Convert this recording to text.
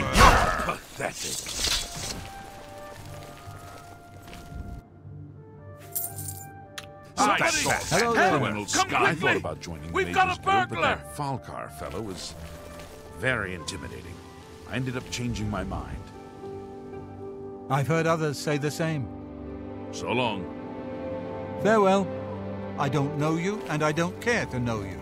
You're pathetic. Hello there. I thought about joining We've got a burglar. Guild, but that Falcar fellow was very intimidating. I ended up changing my mind. I've heard others say the same. So long. Farewell. I don't know you, and I don't care to know you.